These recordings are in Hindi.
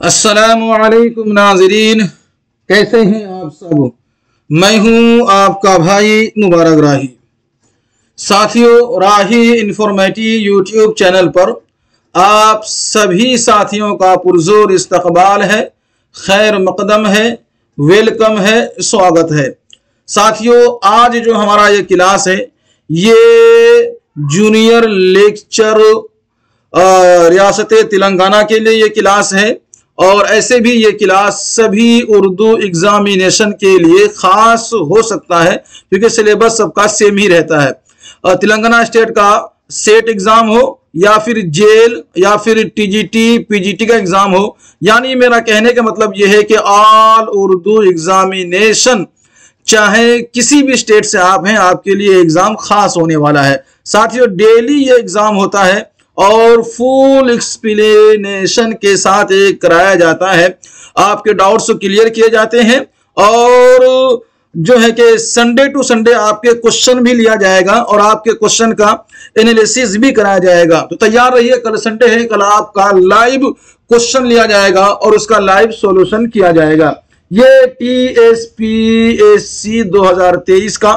असलकुम नाजरीन। कैसे हैं आप सब? मैं हूँ आपका भाई मुबारक राही। साथियों, राही इंफॉर्मेटिव यूट्यूब चैनल पर आप सभी साथियों का पुरजोर इस्तकबाल है, खैर मकदम है, वेलकम है, स्वागत है। साथियों, आज जो हमारा ये क्लास है, ये जूनियर लेक्चर रियासत तेलंगाना के लिए ये क्लास है। और ऐसे भी ये क्लास सभी उर्दू एग्जामिनेशन के लिए खास हो सकता है, क्योंकि सिलेबस सबका सेम ही रहता है। तेलंगाना स्टेट का सेट एग्ज़ाम हो, या फिर जेल, या फिर टीजीटी, पीजीटी का एग्ज़ाम हो। यानी मेरा कहने का मतलब यह है कि ऑल उर्दू एग्जामिनेशन, चाहे किसी भी स्टेट से आप हैं, आपके लिए एग्ज़ाम खास होने वाला है। साथ ही डेली ये एग्ज़ाम होता है और फुल एक्सप्लेनेशन के साथ एक कराया जाता है। आपके डाउट्स क्लियर किए जाते हैं और जो है कि संडे टू संडे आपके क्वेश्चन भी लिया जाएगा और आपके क्वेश्चन का एनालिसिस भी कराया जाएगा। तो तैयार रहिए, कल संडे है, कल आपका लाइव क्वेश्चन लिया जाएगा और उसका लाइव सॉल्यूशन किया जाएगा। ये T S P S C दो हज़ार तेईस का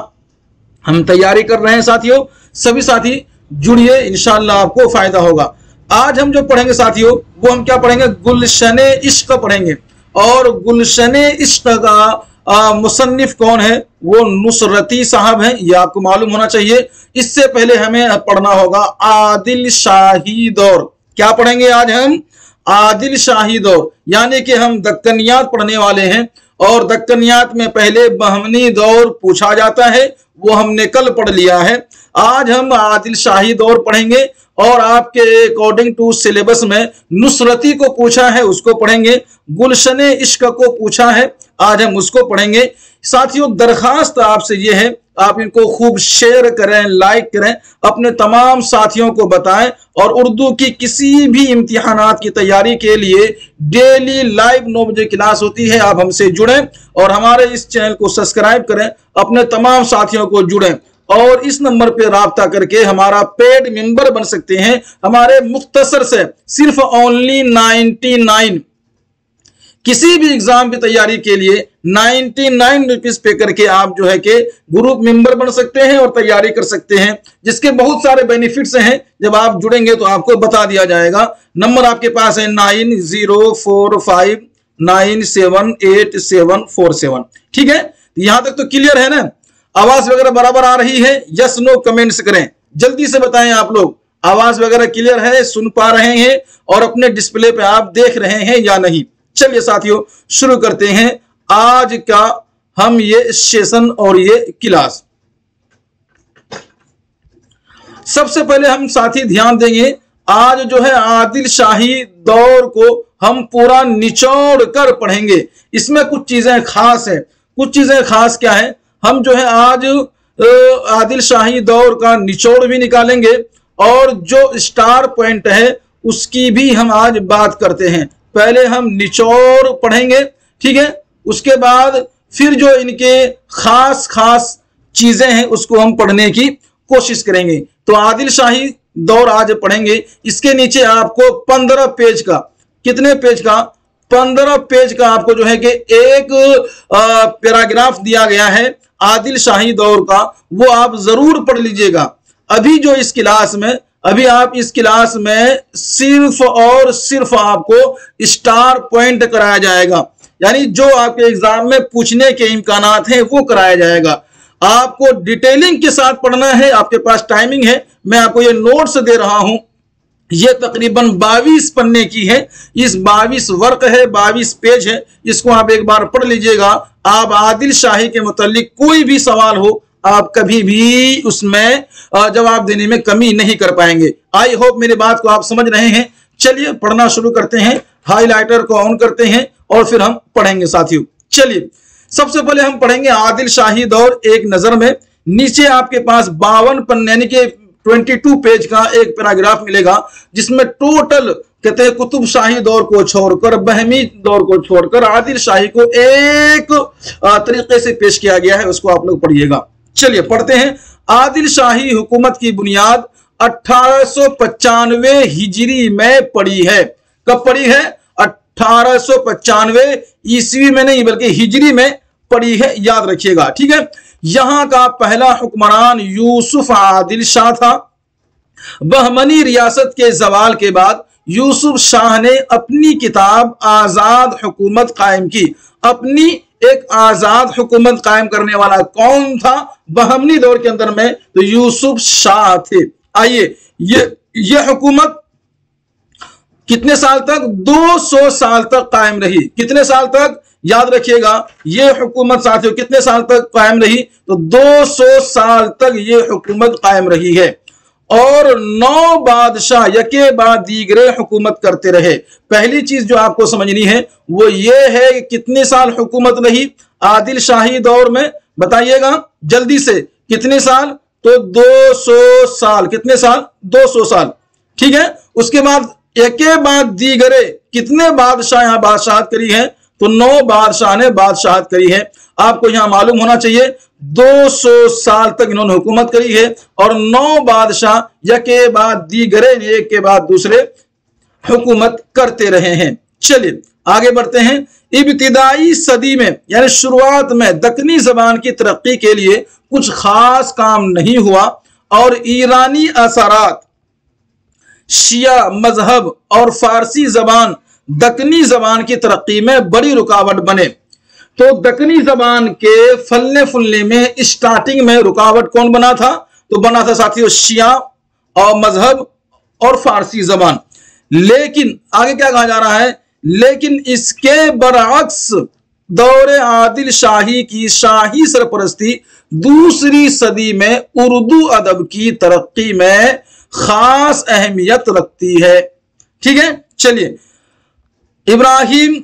हम तैयारी कर रहे हैं साथियों। सभी साथी जुड़िए इंशाला आपको फ़ायदा होगा। आज हम जो पढ़ेंगे साथियों, वो हम क्या पढ़ेंगे? गुलशन इश्क पढ़ेंगे। और गुलशन इश्क का मुसन्फ कौन है? वो नुसरती साहब हैं, ये आपको मालूम होना चाहिए। इससे पहले हमें पढ़ना होगा आदिल शाही दौर। क्या पढ़ेंगे आज हम? आदिल शाही दौर, यानी कि हम दक्कनियात पढ़ने वाले हैं। और दक्कनियात में पहले बहमनी दौर पूछा जाता है, वो हमने कल पढ़ लिया है। आज हम आदिल शाही दौर पढ़ेंगे और आपके अकॉर्डिंग टू सिलेबस में नुसरती को पूछा है, उसको पढ़ेंगे। गुलशन इश्क को पूछा है, आज हम उसको पढ़ेंगे। साथियों, दरखास्त आपसे ये है आप इनको खूब शेयर करें लाइक करें, अपने तमाम साथियों को बताएँ और उर्दू की किसी भी इम्तिहानात की तैयारी के लिए डेली लाइव नौ बजे क्लास होती है, आप हमसे जुड़ें और हमारे इस चैनल को सब्सक्राइब करें, अपने तमाम साथियों को जुड़ें और इस नंबर पे रबता करके हमारा पेड मेंबर बन सकते हैं, हमारे मुख्तसर से सिर्फ़ ओनली नाइनटी नाइन किसी भी एग्ज़ाम की तैयारी के लिए नाइनटी नाइन रुपीज़ पे करके आप जो है कि ग्रुप मेंबर बन सकते हैं और तैयारी कर सकते हैं, जिसके बहुत सारे बेनिफिट्स हैं। जब आप जुड़ेंगे तो आपको बता दिया जाएगा। नंबर आपके पास है nine zero four five nine seven eight seven four seven. ठीक है? यहाँ तक तो क्लियर है ना? आवाज़ वगैरह बराबर आ रही है? यस, नो कमेंट्स करें। जल्दी से बताएँ आप लोग, आवाज़ वगैरह क्लियर है, सुन पा रहे हैं और अपने डिस्प्ले पे आप देख रहे हैं या नहीं? चलिए साथियों, शुरू करते हैं आज का हम ये सेशन और ये क्लास सबसे पहले हम साथी ध्यान देंगे, आज जो है आदिल शाही दौर को हम पूरा निचोड़ कर पढ़ेंगे। इसमें कुछ चीज़ें खास है। कुछ चीज़ें खास क्या है? हम जो है आज आदिल शाही दौर का निचोड़ भी निकालेंगे और जो स्टार पॉइंट है, उसकी भी हम आज बात करते हैं। पहले हम निचोड़ पढ़ेंगे, ठीक है? उसके बाद फिर जो इनके खास खास चीज़ें हैं, उसको हम पढ़ने की कोशिश करेंगे। तो आदिल शाही दौर आज पढ़ेंगे। इसके नीचे आपको पंद्रह पेज का, कितने पेज का? पंद्रह पेज का आपको जो है कि एक पैराग्राफ दिया गया है आदिल शाही दौर का। वो आप ज़रूर पढ़ लीजिएगा। अभी जो इस क्लास में अभी आप इस क्लास में सिर्फ़ और सिर्फ़ आपको स्टार पॉइंट कराया जाएगा। यानी जो आपके एग्ज़ाम में पूछने के इम्कान हैं, वो कराया जाएगा। आपको डिटेलिंग के साथ पढ़ना है, आपके पास टाइमिंग है। मैं आपको ये नोट्स दे रहा हूँ। ये तकरीबन 22 पन्ने की है। इस 22 वर्क है 22 पेज है। इसको आप एक बार पढ़ लीजिएगा। आप आदिल शाही के मुतालिक कोई भी सवाल हो आप कभी भी उसमें जवाब देने में कमी नहीं कर पाएँगे। आई होप मेरी बात को आप समझ रहे हैं। चलिए पढ़ना शुरू करते हैं। हाईलाइटर को ऑन करते हैं और फिर हम पढ़ेंगे साथियों। चलिए, सबसे पहले हम पढ़ेंगे आदिल शाही दौर एक नज़र में। नीचे आपके पास बावन पन्ने, यानी कि 22 पेज का एक पैराग्राफ मिलेगा, जिसमें टोटल कहते हैं कुतुब शाही दौर को छोड़कर, बहमी दौर को छोड़कर आदिल शाही को एक तरीके से पेश किया गया है। उसको आप लोग पढ़िएगा। चलिए पढ़ते हैं। आदिल शाही हुकूमत की बुनियाद अठारह हिजरी में पड़ी है। कब पड़ी है? अठारह ईस्वी में नहीं, बल्कि हिजरी में पड़ी है। याद रखिएगा, ठीक है? यहाँ का पहला हुक्मरान यूसुफ आदिल शाह था। बहमनी रियासत के जवाल के बाद यूसुफ शाह ने अपनी किताब आज़ाद हुकूमत कायम की। अपनी एक आज़ाद हुकूमत कायम करने वाला कौन था? बहमनी दौर के अंदर में तो यूसुफ शाह थे। आइए, ये ये हुकूमत कितने साल तक? 200 साल तक कायम रही। कितने साल तक? याद रखिएगा, ये हुकूमत साथियों, कितने साल तक कायम रही? तो 200 साल तक ये हुकूमत कायम रही है। और नौ बादशाह यके बाद दीगरे हुकूमत करते रहे। पहली चीज़ जो आपको समझनी है, वो ये है कि कितने साल हुकूमत रही? आदिल शाही दौर में, बताइएगा, जल्दी से, कितने साल? तो 200 साल, कितने साल? 200 साल। ठीक है? उसके बाद एक बाद दीगरे, कितने बादशाह यहाँ बादशाहत करी है? तो नौ बादशाह ने बादशाहत करी है। आपको यहाँ मालूम होना चाहिए 200 साल तक इन्होंने हुकूमत करी है और नौ बादशाह यके बाद दीगरे एक के बाद दूसरे हुकूमत करते रहे हैं। चलिए, आगे बढ़ते हैं। इब्तदाई सदी में, यानी शुरुआत में दक्नी जबान की तरक्की के लिए कुछ खास काम नहीं हुआ और ईरानी असरात, शिया मज़हब और फारसी जबान दक्नी जबान की तरक्की में बड़ी रुकावट बने। तो दक्नी जबान के फलने फुलने में स्टार्टिंग में रुकावट कौन बना था? तो बना था साथियों शिया और मज़हब और फारसी जबान। लेकिन आगे क्या कहा जा रहा है? लेकिन इसके बरक्स दौरे आदिल शाही की शाही सरपरस्ती दूसरी सदी में उर्दू अदब की तरक्की में खास अहमियत रखती है। ठीक है? चलिए इब्राहिम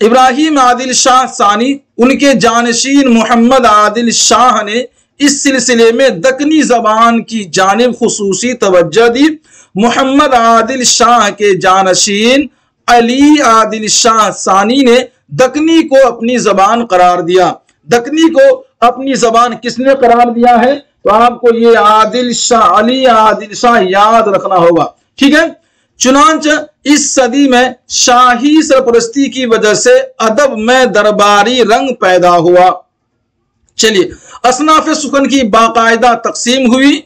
इब्राहिम आदिल शाह सानी, उनके जानशीन मोहम्मद आदिल शाह ने इस सिलसिले में दकनी जबान की जानब खसूसी तवज्जो दी। मोहम्मद आदिल शाह के जानशीन अली आदिल शाह सानी ने दकनी को अपनी जबान करार दिया। दकनी को अपनी जबान किसने करार दिया है? तो आपको ये आदिल शाह, अली आदिल शाह याद रखना होगा। ठीक है? चुनाच इस सदी में शाही सरपरस्ती की वजह से अदब में दरबारी रंग पैदा हुआ। चलिए, असनाफ सुखन की बाकायदा तकसीम हुई।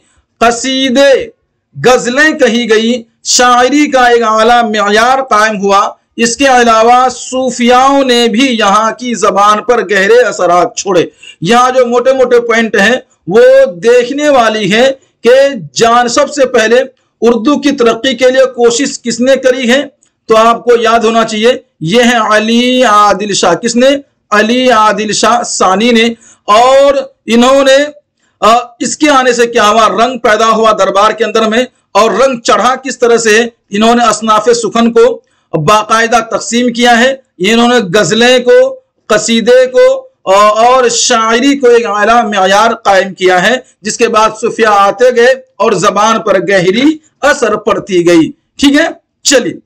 कसीदे गजलें कही गई। शायरी का एक आला मैार कायम हुआ। इसके अलावा सूफियाओं ने भी यहाँ की जबान पर गहरे असरात छोड़े। यहाँ जो मोटे मोटे पॉइंट हैं, वो देखने वाली है कि जान सबसे पहले उर्दू की तरक्की के लिए कोशिश किसने करी है? तो आपको याद होना चाहिए यह है अली आदिल शाह। किसने? अली आदिल शाह सानी ने। और इन्होंने इसके आने से क्या हुआ? रंग पैदा हुआ दरबार के अंदर में। और रंग चढ़ा किस तरह से? इन्होंने असनाफ सुखन को बाकायदा तकसीम किया है। इन्होंने गजलें को, कसीदे को और शायरी को एक आला मैार कायम किया है, जिसके बाद सुफिया आते गए और जबान पर गहरी असर पड़ती गई। ठीक है? चलिए।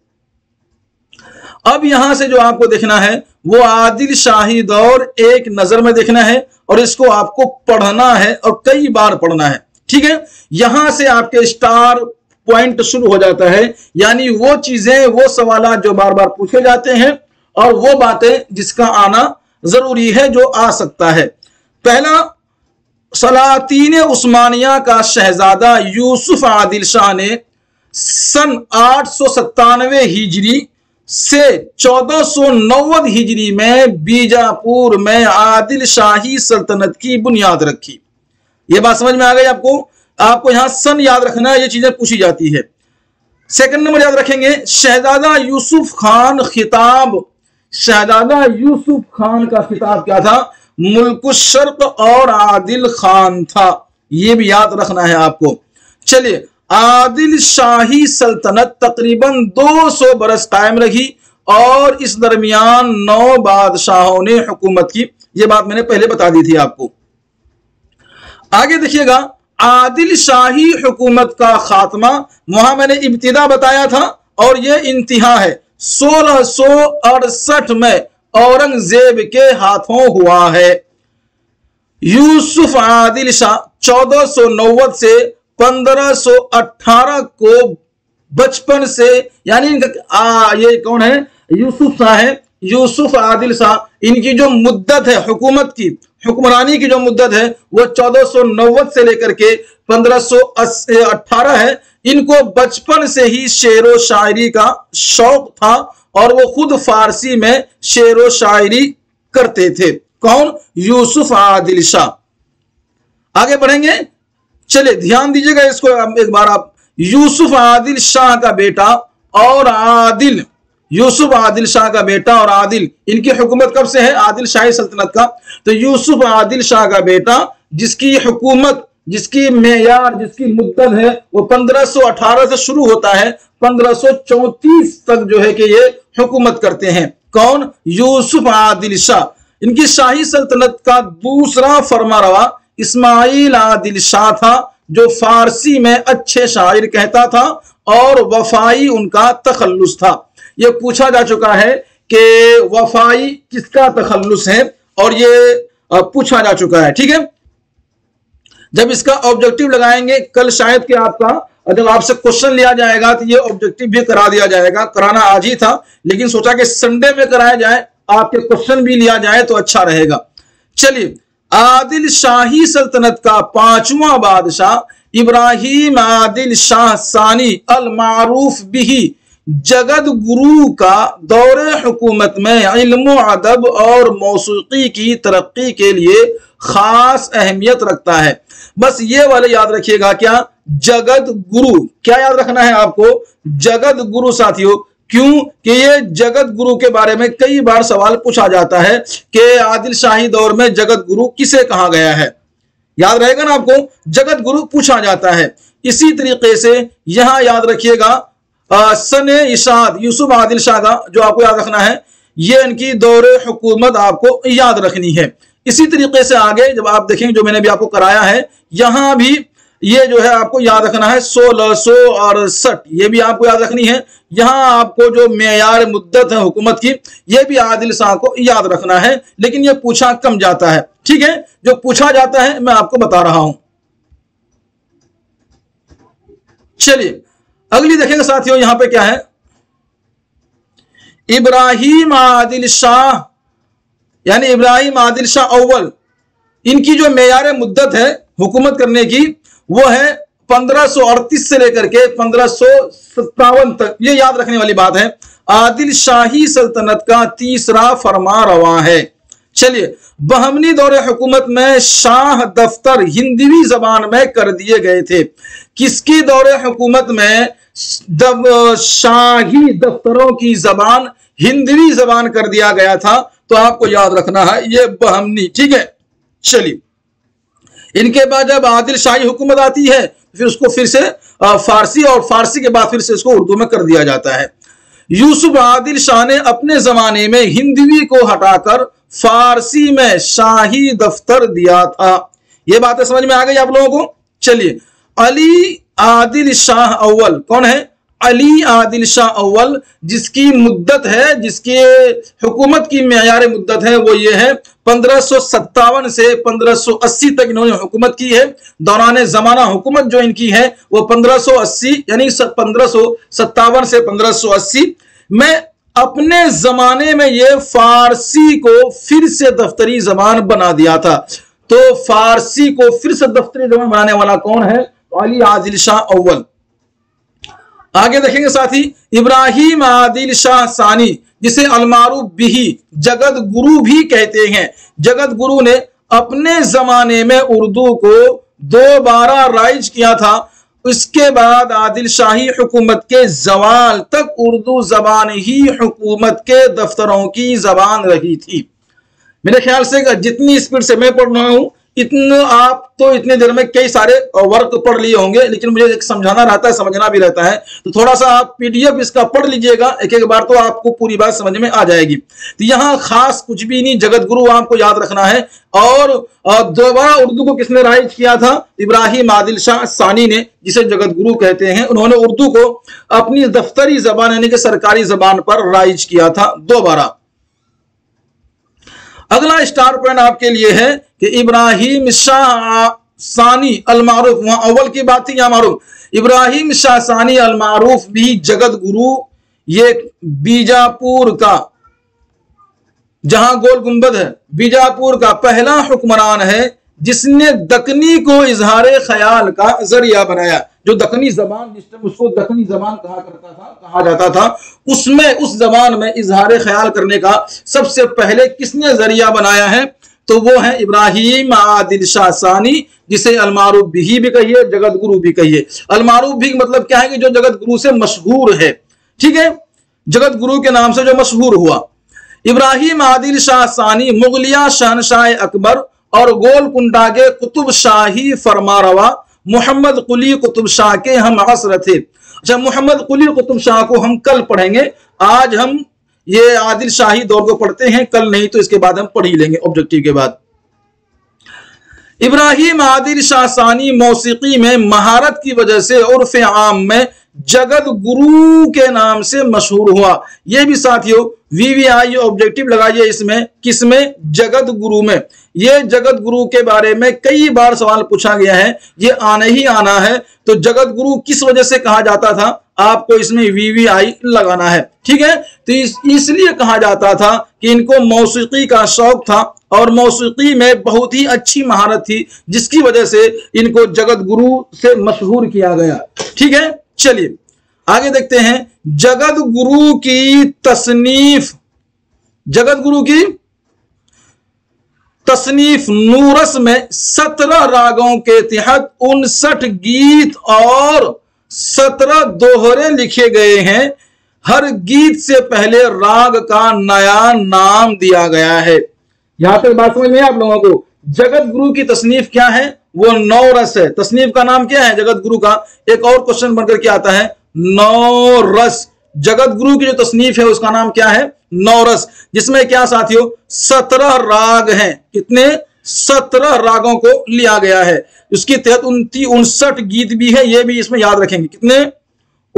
अब यहाँ से जो आपको देखना है, वो आदिल शाही दौर एक नज़र में देखना है और इसको आपको पढ़ना है और कई बार पढ़ना है। ठीक है? यहाँ से आपके स्टार पॉइंट शुरू हो जाता है। यानी वो चीज़ें, वो सवाल जो बार बार पूछे जाते हैं और वो बातें जिसका आना ज़रूरी है, जो आ सकता है। पहला, सलातीन उस्मानिया का शहजादा यूसुफ आदिल शाह ने सन आठ सौ सत्तानवे हिजरी से चौदह सौ नौवद हिजरी में बीजापुर में आदिल शाही सल्तनत की बुनियाद रखी। यह बात समझ में आ गई आपको? आपको यहाँ सन याद रखना, ये चीज़ें पूछी जाती है। सेकंड नंबर याद रखेंगे, शहजादा यूसुफ खान खिताब। शहजादा यूसुफ खान का खिताब क्या था? मुल्क शर्क और आदिल खान था। यह भी याद रखना है आपको। चलिए आदिल शाही सल्तनत तकरीबन 200 बरस कायम रही और इस दरमियान नौ बादशाहों ने हुकूमत की। यह बात मैंने पहले बता दी थी आपको। आगे देखिएगा, आदिल शाही हुकूमत का खात्मा, वहाँ मैंने इब्तदा बताया था और यह इंतहा है। सोलह सो अड़सठ में औरंगज़ेब के हाथों हुआ है। यूसुफ आदिल शाह चौदह सौ नौवद से 1518 को बचपन से, यानी इनका ये कौन है? यूसुफ शाह है। यूसुफ आदिल शाह, इनकी जो मुद्दत है हुकूमत की, हुक्मरानी की जो मुद्दत है, वो चौदह से लेकर के पंद्रह है। इनको बचपन से ही शेर व शायरी का शौक था और वो खुद फारसी में शेर व शायरी करते थे। कौन? यूसुफ आदिल शाह। आगे बढ़ेंगे। चलिए ध्यान दीजिएगा इसको एक बार आप। यूसुफ आदिल शाह का बेटा और आदिल, यूसुफ आदिल शाह का बेटा और आदिल, इनकी हुकूमत कब से है? आदिल शाही सल्तनत का। तो यूसुफ आदिल शाह का बेटा, जिसकी हुकूमत, जिसकी मेयार, जिसकी मुद्दत है, वो 1518 से शुरू होता है। 1534 तक जो है कि ये हुकूमत करते हैं। कौन? यूसुफ आदिल शाह। इनकी शाही सल्तनत का दूसरा फरमा रवा। इस्माइल आदिल शाह था, जो फारसी में अच्छे शायर कहता था और वफाई उनका तखल्लुस था। यह पूछा जा चुका है कि वफाई किसका तखल्लुस है और ये पूछा जा चुका है, ठीक है? जब इसका ऑब्जेक्टिव लगाएँगे, कल शायद कि आपका, जब आपसे क्वेश्चन लिया जाएगा तो ये ऑब्जेक्टिव भी करा दिया जाएगा। कराना आज ही था, लेकिन सोचा कि संडे में कराया जाए, आपके क्वेश्चन भी लिया जाए तो अच्छा रहेगा। चलिए आदिल शाही सल्तनत का पांचवा बादशाह इब्राहिम आदिल शाह सानी अल मारूफ बिही जगत गुरु का दौरे हुकूमत में इल्म अदब और मौसीकी की तरक्की के लिए खास अहमियत रखता है। बस ये वाले याद रखिएगा क्या? जगत गुरु। क्या याद रखना है आपको? जगत गुरु साथियों क्यों कि ये जगत गुरु के बारे में कई बार सवाल पूछा जाता है कि आदिल शाही दौर में जगत गुरु किसे कहा गया है? याद रहेगा ना आपको? जगत गुरु पूछा जाता है। इसी तरीके से यहाँ याद रखिएगा सन इशाद, यूसुफ आदिल शाह का, जो आपको याद रखना है, ये इनकी दौरे हुकूमत आपको याद रखनी है। इसी तरीके से आगे जब आप देखेंगे जो मैंने भी आपको कराया है, यहाँ भी ये जो है आपको याद रखना है सोलह सो और सठ ये भी आपको याद रखनी है। यहाँ आपको जो मेयार मुद्दत है हुकूमत की, ये भी आदिल शाह को याद रखना है। लेकिन ये पूछा कम जाता है। ठीक है? जो पूछा जाता है, मैं आपको बता रहा हूँ। चलिए, अगली देखेंगे साथियों, यहाँ पे क्या है? इब्राहिम आदिल शाह, यानी इब्राहिम आदिल शाह अव्वल, इनकी जो मेयार मुद्दत है हुकूमत करने की वो है 1538 से लेकर के पंद्रह तक। ये याद रखने वाली बात है। आदिल शाही सल्तनत का तीसरा फरमा रवा है। चलिए बहमनी दौरे हुकूमत में शाह दफ्तर हिंदवी जबान में कर दिए गए थे। किसकी दौरे हुकूमत में दब, शाही दफ्तरों की जबान हिंदवी जबान कर दिया गया था? तो आपको याद रखना है ये बहमनी। ठीक है चलिए। इनके बाद जब आदिल शाही हुकूमत आती है, फिर उसको फिर से फारसी और फारसी के बाद फिर से इसको उर्दू में कर दिया जाता है। यूसुफ आदिल शाह ने अपने जमाने में हिंदवी को हटाकर फारसी में शाही दफ्तर दिया था। ये बातें समझ में आ गई आप लोगों को? चलिए, अली आदिल शाह अव्वल कौन है? अली आदिल शाह अव्वल, जिसकी मुद्दत है, जिसकी हुकूमत की मैार मुद्दत है, वो ये है, पंद्रह से 1580 तक इन्होंने हुकूमत की है। दौरान जमाना हुकूमत जो इनकी है, वो 1580 यानी पंद्रह से 1580 में अपने जमाने में ये फारसी को फिर से दफ्तरी जबान बना दिया था। तो फारसी को फिर से दफ्तरी जबान बनाने वाला कौन है? अली आदिल शाह अव्वल। आगे देखेंगे साथी, इब्राहिम आदिल शाह सानी, जिसे अलमारू बिही, जगत गुरु भी कहते हैं। जगत गुरु ने अपने जमाने में उर्दू को दोबारा राइज किया था। इसके बाद आदिल शाही हुकूमत के जवाल तक उर्दू जबान ही हुकूमत के दफ्तरों की जबान रही थी। मेरे ख्याल से जितनी स्पीड से मैं पढ़ रहा हूँ इतने आप तो इतने देर में कई सारे वर्क पढ़ लिए होंगे, लेकिन मुझे एक समझाना रहता है, समझना भी रहता है। तो थोड़ा सा आप पीडीएफ इसका पढ़ लीजिएगा एक एक बार तो आपको पूरी बात समझ में आ जाएगी। तो यहाँ खास कुछ भी नहीं, जगत गुरु आपको याद रखना है। और दोबारा उर्दू को किसने राइज किया था? इब्राहिम आदिल शाह सानी ने, जिसे जगत गुरु कहते हैं। उन्होंने उर्दू को अपनी दफ्तरी जबान, यानी कि सरकारी जबान पर राइज किया था दोबारा। अगला स्टार पॉइंट आपके लिए है कि इब्राहिम शाह सानी अलमारूफ, वहाँ अव्वल की बात थी यहाँ मारूफ? इब्राहिम शाह सानी अलमारूफ भी जगत गुरु, ये बीजापुर का, जहाँ गोल गुंबद है, बीजापुर का पहला हुक्मरान है। जिसने दकनी को इजहार ख्याल का ज़रिया बनाया। जो दखनी जबान जिस टाइम उसको दखनी जबान कहा करता था, कहा जाता था, उसमें, उस जबान में इजहार ख्याल करने का सबसे पहले किसने ज़रिया बनाया है? तो वो है इब्राहिम आदिल शाह सानी जिसे अलमारूफ भी भी कहिए जगत गुरु भी कहिए। अलमारूफ भी मतलब क्या है कि जो जगत गुरु से मशहूर है। ठीक है? जगत गुरु के नाम से जो मशहूर हुआ। इब्राहिम आदिल शाह सानी मुगलिया शहनशाह अकबर और गोलकुंडा के कुतुब शाही फरमारवा मोहम्मद कुली कुतुब शाह के हम असर थे। अच्छा मोहम्मद कुली कुतुब शाह को हम कल पढ़ेंगे। आज हम ये आदिल शाही दौर को पढ़ते हैं। कल नहीं तो इसके बाद हम पढ़ ही लेंगे ऑब्जेक्टिव के बाद। इब्राहिम आदिल शाह सानी मौसीकी में महारत की वजह से उर्फ़ आम में जगत गुरु के नाम से मशहूर हुआ। यह भी साथियों वीवीआई ऑब्जेक्टिव लगाइए इसमें किसमें? जगत गुरु में। ये जगत गुरु के बारे में कई बार सवाल पूछा गया है। ये आने ही आना है। तो जगत गुरु किस वजह से कहा जाता था? आपको इसमें वीवीआई लगाना है। ठीक है? तो इस, इसलिए कहा जाता था कि इनको मौसीकी का शौक था और मौसीकी में बहुत ही अच्छी महारत थी जिसकी वजह से इनको जगत गुरु से मशहूर किया गया। ठीक है? चलिए, आगे देखते हैं जगत गुरु की तसनीफ। जगत गुरु की तसनीफ नूरस में सत्रह रागों के तहत उनसठ गीत और सत्रह दोहरे लिखे गए हैं। हर गीत से पहले राग का नया नाम दिया गया है। यहाँ तक बात समझ में आप लोगों को। जगत गुरु की तसनीफ क्या है? वो नौ रस है। तसनीफ का नाम क्या है? जगत गुरु का। एक और क्वेश्चन बनकर के आता है नौ रस जगत गुरु की जो तसनीफ है, उसका नाम क्या है? नौरस। जिसमें क्या साथियों? सत्रह राग हैं। कितने? सत्रह रागों को लिया गया है। उसके तहत उनती उनसठ गीत भी है, ये भी इसमें याद रखेंगे। कितने?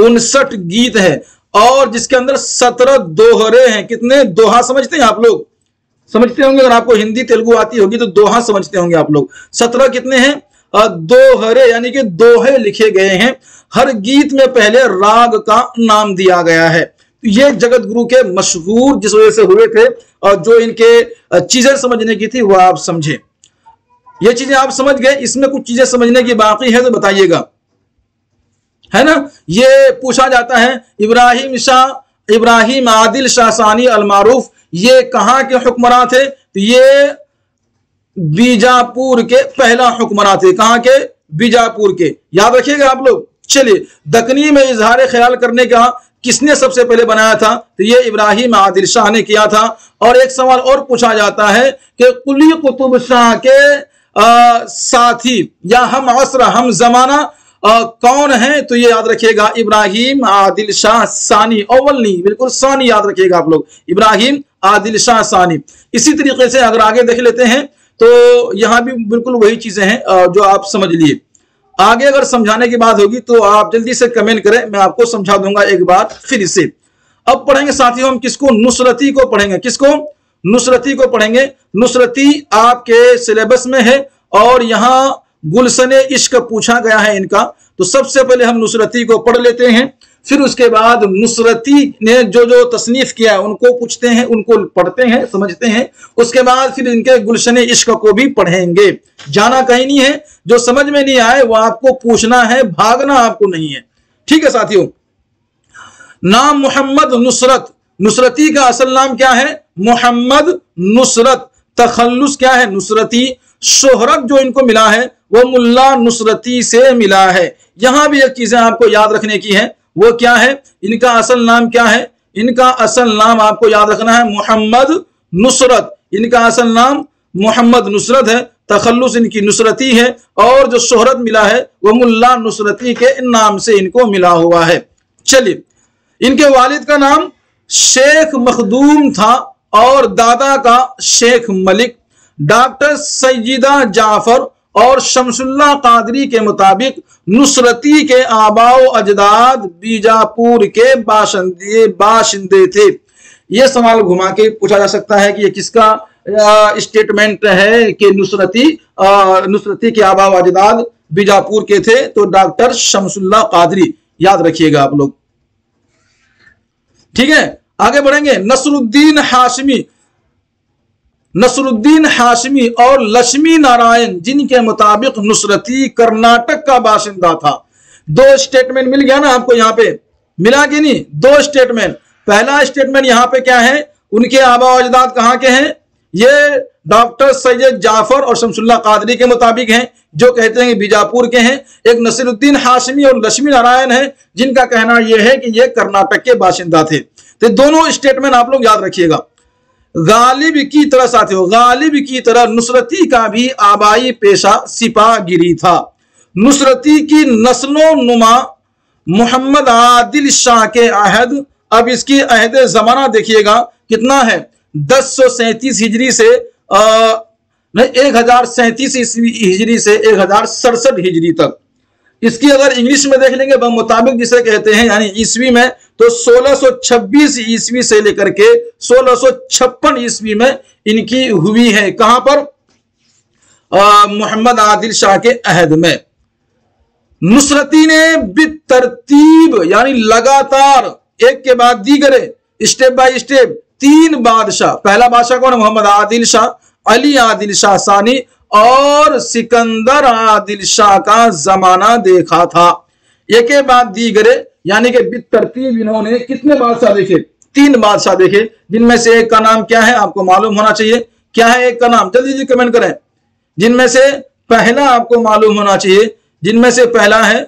उनसठ गीत है। और जिसके अंदर सत्रह दोहरे हैं। कितने? दोहा समझते हैं आप लोग? समझते होंगे, अगर आपको हिंदी, तेलुगु आती होगी तो दोहा समझते होंगे आप लोग। सत्रह कितने हैं? दोहरे, यानी कि दोहे लिखे गए हैं। हर गीत में पहले राग का नाम दिया गया है। ये जगत गुरु के मशहूर जिस वजह से हुए थे, और जो इनके चीज़ें समझने की थी, वह आप समझे। ये चीज़ें आप समझ गए, इसमें कुछ चीज़ें समझने की बाकी है तो बताइएगा। है ना? ये पूछा जाता है, इब्राहिम शाह, इब्राहिम आदिल शाहसानी अलमारूफ ये कहाँ के हुक्मरान थे? तो ये बीजापुर के पहला हुक्मरान थे। कहाँ के? बीजापुर के। याद रखिएगा आप लोग। चलिए दकनी में इजहार ख्याल करने का किसने सबसे पहले बनाया था? तो ये इब्राहिम आदिल शाह ने किया था। और एक सवाल और पूछा जाता है कि कुली कुतुब शाह के साथी या हम असर हम जमाना आ, कौन है? तो ये याद रखिएगा इब्राहिम आदिल शाह सानी अव्वल नहीं बिल्कुल सानी याद रखिएगा आप लोग। इब्राहिम आदिल शाह सानी। इसी तरीके से अगर आगे देख लेते हैं तो यहाँ भी बिल्कुल वही चीज़ें हैं जो आप समझ लिए। आगे अगर समझाने की बात होगी तो आप जल्दी से कमेंट करें, मैं आपको समझा दूँगा एक बार फिर से। अब पढ़ेंगे साथियों हम किसको? नुसरती को पढ़ेंगे। किसको? नुसरती को पढ़ेंगे। नुसरती आपके सिलेबस में है और यहाँ गुलशन इश्क पूछा गया है इनका। तो सबसे पहले हम नुसरती को पढ़ लेते हैं। फिर उसके बाद नुसरती ने जो जो तसनीफ किया है, उनको पूछते हैं, उनको पढ़ते हैं, समझते हैं। उसके बाद फिर इनके गुलशन इश्क को भी पढ़ेंगे। जाना कहीं नहीं है, जो समझ में नहीं आए, वो आपको पूछना है, भागना आपको नहीं है। ठीक है साथियों? नाम मोहम्मद नुसरत। नुसरती का असल नाम क्या है? मोहम्मद नुसरत। तखल्लुस क्या है? नुसरती। शोहरत जो इनको मिला है, वो मुल्ला नुसरती से मिला है। यहाँ भी एक चीज़ें आपको याद रखने की है। वो क्या है? इनका असल नाम क्या है? इनका असल नाम आपको याद रखना है, मोहम्मद नुसरत। इनका असल नाम मोहम्मद नुसरत है, तखल्लुस इनकी नुसरती है, और जो शोहरत मिला है वह मुल्ला नुसरती के नाम से इनको मिला हुआ है। चलिए, इनके वालिद का नाम शेख मखदूम था, और दादा का शेख मलिक। डॉक्टर सैदा जाफ़र और शमसुल्ला कादरी के मुताबिक नुसरती के आबाओ अजदाद बीजापुर के बाशिंदे बाशिंदे थे। ये सवाल घुमा के पूछा जा सकता है कि ये किसका स्टेटमेंट है कि नुसरती नुसरती के आबाओ अजदाद बीजापुर के थे। तो डॉक्टर शमसुल्ला कादरी, याद रखिएगा आप लोग। ठीक है? आगे बढ़ेंगे। नसरुद्दीन हाशमी नसरुद्दीन हाशमी और लक्ष्मी नारायण, जिनके मुताबिक नुसरती कर्नाटक का बाशिंदा था। दो स्टेटमेंट मिल गया ना आपको यहाँ पे? मिला कि नहीं? दो स्टेटमेंट पहला स्टेटमेंट यहाँ पे क्या है? उनके आबा अजदाद कहाँ के हैं? ये डॉक्टर सैयद जाफ़र और शमसुल्ला कादरी के मुताबिक हैं, जो कहते हैं बीजापुर के हैं। एक नसीरुद्दीन हाशमी और लक्ष्मी नारायण है, जिनका कहना यह है कि ये कर्नाटक के बाशिंदा थे। तो दोनों स्टेटमेंट आप लोग याद रखिएगा। गालिब की तरह साथियों गालिब की तरह नुसरती का भी आबाई पेशा सिपागिरी था। नुसरती की नस्लों नुमा मोहम्मद आदिल शाह के अहद, अब इसकी अहद जमाना देखिएगा, कितना है? दस सौ सैतीस हिजरी से एक हज़ार सैतीस हिजरी से एक हज़ार सड़सठ हिजरी तक। इसकी अगर इंग्लिश में देख लेंगे मुताबिक जिसे कहते हैं, यानी ईस्वी में तो 1626 ईस्वी से लेकर के 1656 ईस्वी में इनकी हुई है। कहाँ पर? मोहम्मद आदिल शाह के अहद में। नुसरती ने बितरतीब, यानी लगातार, एक के बाद दीगरे स्टेप बाय स्टेप, तीन बादशाह। पहला बादशाह कौन है? मोहम्मद आदिल शाह, अली आदिल शाह सानी और सिकंदर आदिल शाह का जमाना देखा था। एक बाद दीगरे, यानी कि तरतीब इन्होंने कितने बादशाह देखे? तीन बादशाह देखे, जिनमें से एक का नाम क्या है आपको मालूम होना चाहिए। क्या है एक का नाम? जल्दी जल्दी कमेंट करें। जिनमें से पहला आपको मालूम होना चाहिए, जिनमें से पहला है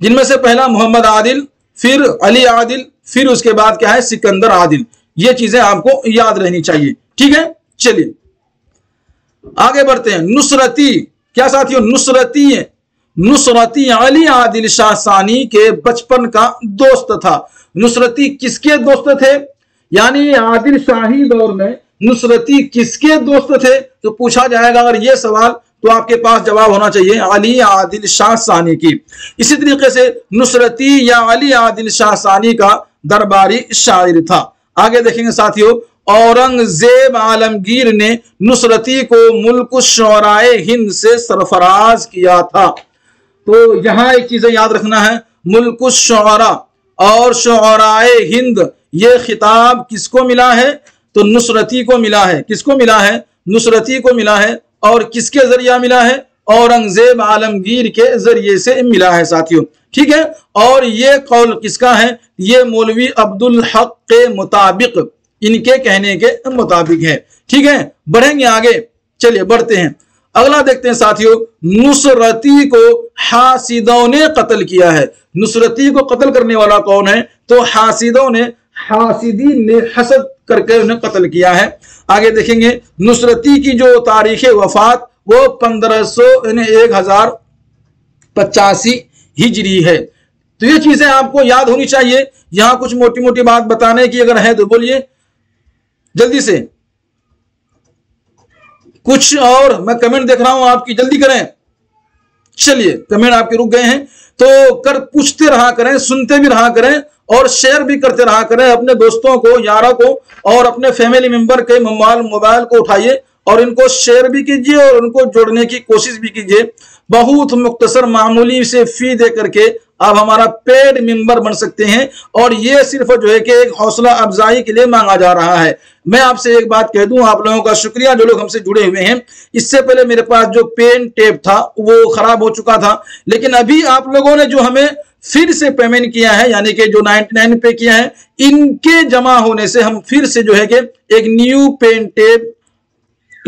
जिनमें से पहला मोहम्मद आदिल फिर अली आदिल, फिर उसके बाद क्या है? सिकंदर आदिल। ये चीज़ें आपको याद रहनी चाहिए। ठीक है? चलिए। आगे बढ़ते हैं। नुसरती। क्या साथियों? नुसरती है। नुसरती अली आदिल शाह सानी के बचपन का दोस्त था। नुसरती किसके दोस्त थे? यानी आदिल शाही दौर में नुसरती किसके दोस्त थे? तो पूछा जाएगा अगर ये सवाल तो आपके पास जवाब होना चाहिए अली आदिल शाह सानी की। इसी तरीके से नुसरती या अली आदिल शाह सानी का दरबारी शायर था। आगे देखेंगे साथियों, औरंगज़ेब आलमगीर ने नुसरती को मुल्क शराय हिंद से सरफराज किया था। तो यहाँ एक चीज़ें याद रखना है, मुल्क शरा और शराय हिंद, ये खिताब किसको मिला है? तो नुसरती को मिला है। किसको मिला है? नुसरती को मिला है। और किसके ज़रिया मिला है? औरंगज़ेब आलमगीर के ज़रिए से मिला है, साथियों। ठीक है? और ये कौल किसका है? ये मौलवी अब्दुल हक के मुताबिक, इनके कहने के मुताबिक है। ठीक है? बढ़ेंगे आगे। चलिए, बढ़ते हैं। अगला देखते हैं, साथियों। नुसरती को हासिदों ने कत्ल किया है। नुसरती को कत्ल करने वाला कौन है? तो हासिदों ने हासिदी ने हसद करके उन्हें कत्ल किया है। आगे देखेंगे, नुसरती की जो तारीख वफात, वो पंद्रह सौ एक हज़ार पचासी हिजरी है। तो ये चीज़ें आपको याद होनी चाहिए। यहाँ कुछ मोटी मोटी बात बताने की अगर है तो बोलिए। जल्दी से। कुछ और मैं कमेंट देख रहा हूँ आपकी जल्दी करें। चलिए, कमेंट आपके रुक गए हैं। तो कर पूछते रहा करें, सुनते भी रहा करें और शेयर भी करते रहा करें अपने दोस्तों को, यारों को और अपने फैमिली मेंबर के मोबाइल मोबाइल को उठाइए। और इनको शेयर भी कीजिए और उनको जोड़ने की कोशिश भी कीजिए। बहुत मुख्तसर मामूली से फ़ी दे करके आप हमारा पेड मेंबर बन सकते हैं। और ये सिर्फ़ जो है कि एक हौसला अफजाई के लिए मांगा जा रहा है। मैं आपसे एक बात कह दूँ, आप लोगों का शुक्रिया, जो लोग हमसे जुड़े हुए हैं। इससे पहले मेरे पास जो पेन टेप था, वो खराब हो चुका था। लेकिन अभी आप लोगों ने जो हमें फिर से पेमेंट किया है, यानी कि जो 99 पे किया है, इनके जमा होने से हम फिर से जो है कि एक न्यू पेन टेप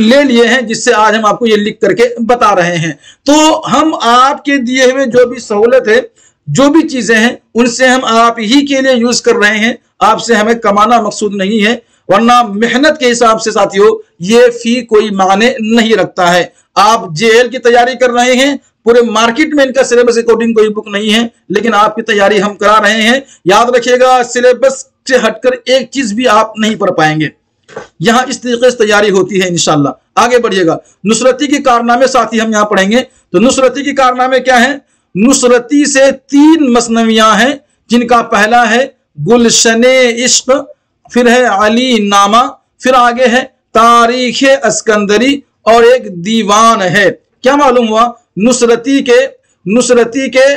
ले लिए हैं, जिससे आज हम आपको ये लिख करके बता रहे हैं। तो हम आपके दिए हुए जो भी सहूलत है, जो भी चीज़ें हैं, उनसे हम आप ही के लिए यूज़ कर रहे हैं। आपसे हमें कमाना मकसूद नहीं है, वरना मेहनत के हिसाब से साथियों, ये फ़ी कोई माने नहीं रखता है। आप जेएल की तैयारी कर रहे हैं, पूरे मार्केट में इनका सिलेबस अकॉर्डिंग कोई बुक नहीं है, लेकिन आपकी तैयारी हम करा रहे हैं। याद रखिएगा सिलेबस से हटकर एक चीज़ भी आप नहीं पढ़ पाएँगे। यहाँ इस तरीके से तैयारी होती है इनशाला आगे बढ़िएगा। नुसरती के कारनामे साथ हम यहाँ पढ़ेंगे। तो नुसरती के कारनामे क्या है? नुसरती से तीन मसनवियाँ हैं, जिनका पहला है गुलशन इश्क, फिर है अली नामा, फिर आगे है तारीख अस्कंदरी और एक दीवान है। क्या मालूम हुआ? नुसरती के नुसरती के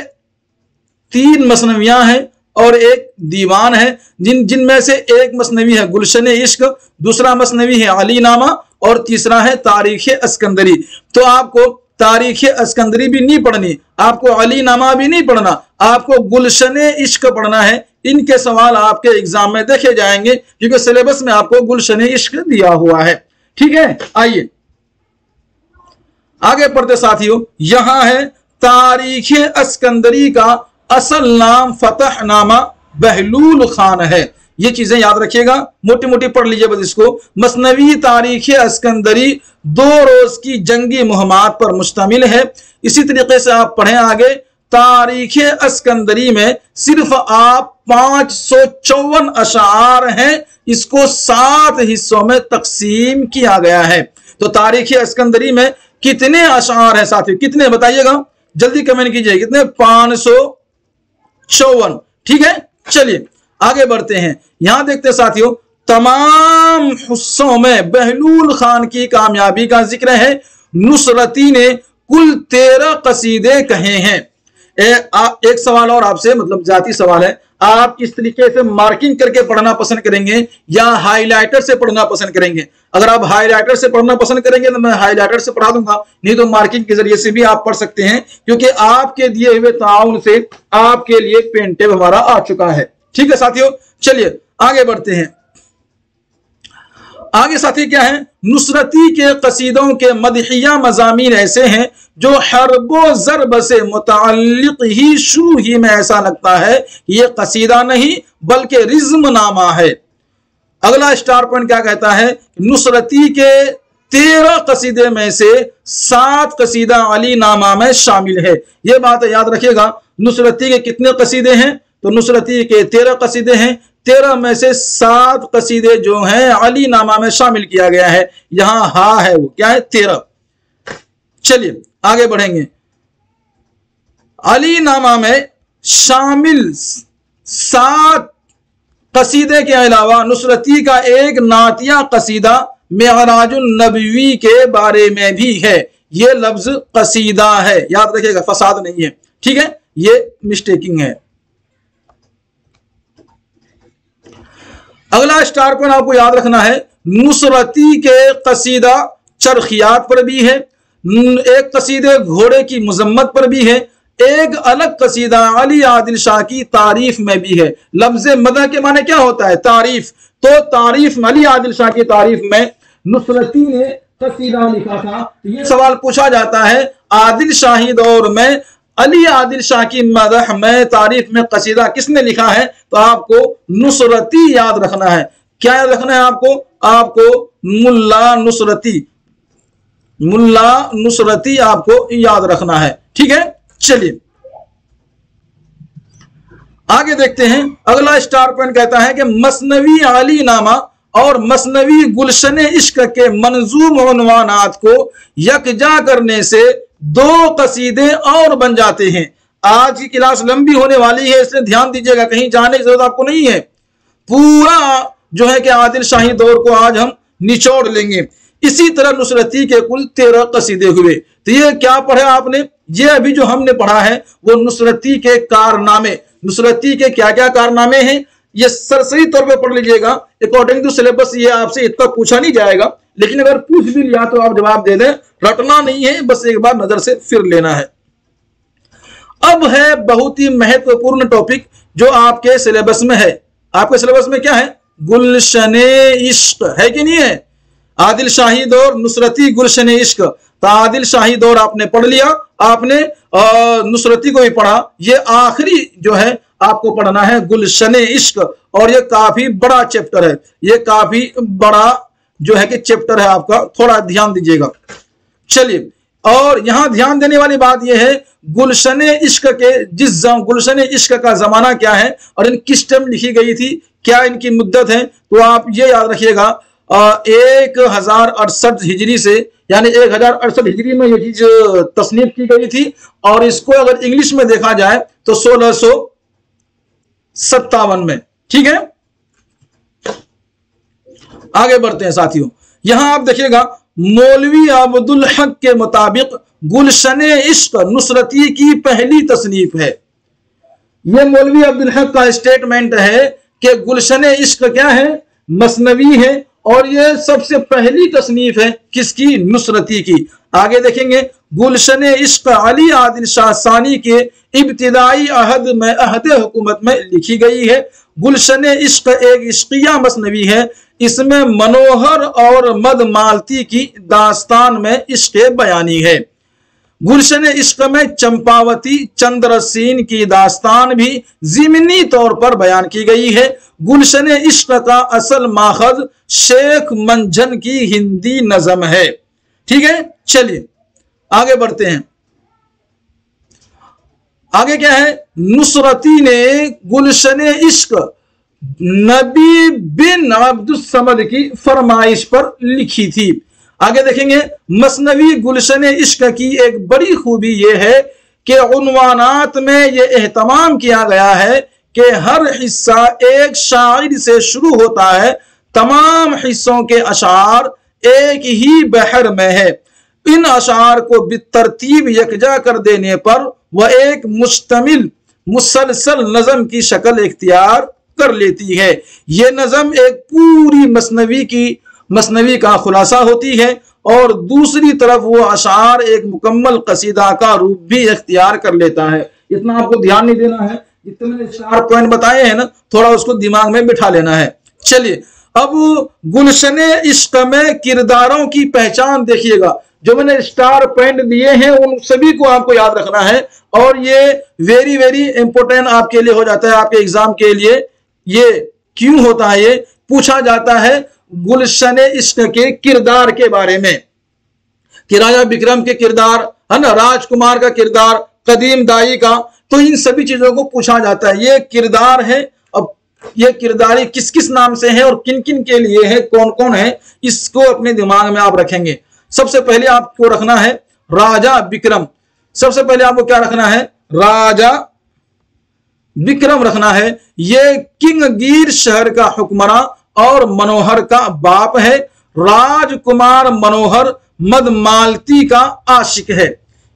तीन मसनवियाँ हैं और एक दीवान है, जिन, जिनमें से एक मसनवी है, गुलशन इश्क, दूसरा मसनवी है अली नामा और तीसरा है तारीख अस्कंदरी। तो आपको तारीख अस्कंदरी भी नहीं पढ़नी, आपको अली नामा भी नहीं पढ़ना, आपको गुलशन इश्क पढ़ना है। इनके सवाल आपके एग्ज़ाम में देखे जाएँगे, क्योंकि सिलेबस में आपको गुलशन इश्क दिया हुआ है। ठीक है? आइए। आगे पढ़ते साथियों, यहाँ है तारीख अस्कंदरी का असल नाम फतह नामा बहलूल खान है। ये चीज़ें याद रखिएगा मोटी मोटी पढ़ लीजिए बस इसको। मसनवी तारीख अस्कंदरी दो रोज की जंगी मुहम्मद पर मुश्तमिल है। इसी तरीके से आप पढ़ें आगे, तारीख अस्कंदरी में सिर्फ़ आप पाँच सौ चौवन अशार हैं, इसको सात हिस्सों में तकसीम किया गया है। तो तारीख अस्कंदरी में कितने अशार हैं साथी कितने बताइएगा? जल्दी कमेंट कीजिए, कितने? पाँच सौ चौवन। ठीक है? चलिए आगे बढ़ते हैं। यहाँ देखते साथियों तमाम हिस्सों में बहलूल खान की कामयाबी का ज़िक्र है। नुसरती ने कुल तेरह कसीदे कहे हैं। ए, आ, एक सवाल और आपसे मतलब जाती सवाल है। आप किस तरीके से मार्किंग करके पढ़ना पसंद करेंगे या हाईलाइटर से पढ़ना पसंद करेंगे? अगर आप हाईलाइटर से पढ़ना पसंद करेंगे तो मैं हाईलाइटर से पढ़ा दूँगा। नहीं तो मार्किंग के ज़रिए से भी आप पढ़ सकते हैं, क्योंकि आपके दिए हुए ताउन से आपके लिए पेन टेब हमारा आ चुका है। ठीक है साथियों? चलिए, आगे बढ़ते हैं। आगे साथी क्या है? नुसरती के कसीदों के मदहिया मजामी ऐसे हैं, जो हरबो जरब से मुतल ही शुरू ही में ऐसा लगता है ये कसीदा नहीं, बल्कि रिज्म नामा है। अगला स्टार पॉइंट क्या कहता है? नुसरती के तेरह कसीदे में से सात कसीदा अली नामा में शामिल है। ये बात याद रखिएगा, नुसरती के कितने कसीदे हैं? तो नुसरती के तेरह कसीदे हैं। तेरह में से सात कसीदे जो हैं अली नामा में शामिल किया गया है। यहाँ हा है वो, क्या है? तेरह। चलिए, आगे बढ़ेंगे। अली नामा में शामिल सात कसीदे के अलावा नुसरती का एक नातिया कसीदा मेहराजुलनबी के बारे में भी है। ये लफ्ज कसीदा है। याद रखिएगा, फसाद नहीं है। ठीक है? ये मिस्टेकिंग है। अगला स्टार पॉइंट आपको याद रखना है। नुसरती के कसीदा चरखियात पर भी है। एक कसीदे घोड़े की मजम्मत पर भी है। एक अलग कसीदा अली आदिल शाह की तारीफ़ में भी है। लफ्ज मदह के माने क्या होता है? तारीफ़। तो तारीफ़ अली आदिल शाह की तारीफ़ में नुसरती ने कसीदा लिखा था। ये सवाल पूछा जाता है, आदिल शाही दौर में अली आदिल शाह की मदह में तारीफ़ में कसीदा किसने लिखा है? तो आपको नुसरती याद रखना है। क्या याद रखना है आपको? आपको मुल्ला नुसरती। मुल्ला नुसरती आपको याद रखना है। ठीक है? चलिए। आगे देखते हैं। अगला स्टार पॉइंट कहता है कि मसनवी आली नामा और मसनवी गुलशन इश्क के मंजूम को यकजा करने से दो कसीदे और बन जाते हैं। आज की क्लास लंबी होने वाली है, इसलिए ध्यान दीजिएगा, कहीं जाने की ज़रूरत आपको नहीं है। पूरा जो है कि आदिल शाही दौर को आज हम निचोड़ लेंगे। इसी तरह नुसरती के कुल तेरह कसीदे हुए। तो ये क्या पढ़ा आपने? ये अभी जो हमने पढ़ा है, वो नुसरती के कारनामे। नुसरती के क्या क्या कारनामे हैं? ये सरसरी तौर पे पढ़ लीजिएगा। अकॉर्डिंग टू सिलेबस ये आपसे इतना पूछा नहीं जाएगा। लेकिन अगर पूछ भी लिया तो आप जवाब दे दें, रटना नहीं है, बस एक बार नज़र से फिर लेना है। अब है बहुत ही महत्वपूर्ण टॉपिक जो आपके सिलेबस में है। आपके सिलेबस में क्या है? गुलशन इश्क। है कि नहीं है? आदिल शाही और नुसरती गुलशन इश्क। तो आदिल शाही दौर आपने पढ़ लिया, आपने नुसरती को भी पढ़ा। ये आखिरी जो है, आपको पढ़ना है गुलशन इश्क और ये काफ़ी बड़ा चैप्टर है। ये काफ़ी बड़ा जो है कि चैप्टर है आपका। थोड़ा ध्यान दीजिएगा। चलिए, और यहाँ ध्यान देने वाली बात यह है गुलशन इश्क के जिस गुलशन इश्क का जमाना क्या है और इन किस टाइम लिखी गई थी, क्या इनकी मुद्दत है तो आप ये याद रखिएगा एक हज़ार अड़सठ हिजरी से यानी एक हज़ार अड़सठ हिजरी में ये चीज़ तस्नीफ की गई थी और इसको अगर इंग्लिश में देखा जाए तो सोलह सो सत्तावन में। ठीक है? आगे बढ़ते हैं साथियों। यहाँ आप देखिएगा, मौलवी अब्दुल हक के मुताबिक गुलशन इश्क नुसरती की पहली तसनीफ है। यह मौलवी अब्दुल हक का स्टेटमेंट है कि गुलशन इश्क क्या है? मसनवी है और ये सबसे पहली तसनीफ है किसकी? नुसरती की। आगे देखेंगे गुलशन इश्क अली आदिल शाह सानी के इब्तदाई अहद में, अहद हुकूमत में लिखी गई है। गुलशन इश्क एक इश्किया मसनवी है। इसमें मनोहर और मद मालती की दास्तान में इश्क बयानी है। गुलशन इश्क में चंपावती, चंद्रसेन की दास्तान भी जिमनी तौर पर बयान की गई है। गुलशन इश्क का असल माखज शेख मंजन की हिंदी नजम है। ठीक है, चलिए, आगे बढ़ते हैं। आगे क्या है? नुसरती ने गुलशन इश्क नबी बिन अब्दुल समद की फरमाइश पर लिखी थी। आगे देखेंगे, मसनवी गुलशन इश्क की एक बड़ी खूबी यह है कि उनवानात में यह एहतमाम किया गया है कि हर हिस्सा एक शायर से शुरू होता है, तमाम हिस्सों के अशार एक ही बहर में है। इन अशार को बितरतीब यकजा कर देने पर वह एक मुश्तमिल, मुसलसल नज़म की शक्ल इख्तियार कर लेती है। ये नज़म एक पूरी मसनवी की मसनवी का खुलासा होती है और दूसरी तरफ़ वो अशार एक मुकम्मल कसीदा का रूप भी इख्तियार कर लेता है। इतना आपको ध्यान नहीं देना है। जितने चार पॉइंट बताए हैं ना, थोड़ा उसको दिमाग में बिठा लेना है। चलिए, अब गुलशन इश्क में किरदारों की पहचान देखिएगा। जो मैंने स्टार पॉइंट दिए हैं, उन सभी को आपको याद रखना है। और ये वेरी वेरी इंपॉर्टेंट आपके लिए हो जाता है, आपके एग्ज़ाम के लिए। ये क्यों होता है ये? पूछा जाता है गुलशन इश्क के किरदार के बारे में। कि राजा विक्रम के किरदार, है ना, राजकुमार का किरदार, कदीम दाई का तो इन सभी चीज़ों को पूछा जाता है, ये किरदार है, अब ये किरदारी किस किस नाम से है और किन किन के लिए है, कौन कौन है, इसको अपने दिमाग में आप रखेंगे। सबसे पहले आपको रखना है राजा विक्रम। सबसे पहले आपको क्या रखना है? राजा विक्रम रखना है। ये किंगगीर शहर का हुक्मरा और मनोहर का बाप है। राजकुमार मनोहर मदमालती का आशिक है।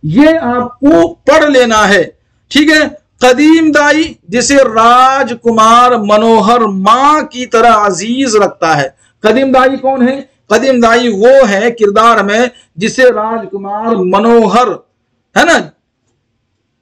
ये आपको पढ़ लेना है। ठीक है? कदीम दाई जिसे राजकुमार मनोहर माँ की तरह अज़ीज़ रखता है। कदीम दाई कौन है? कदीम दाई वो है किरदार में जिसे राजकुमार मनोहर, है ना,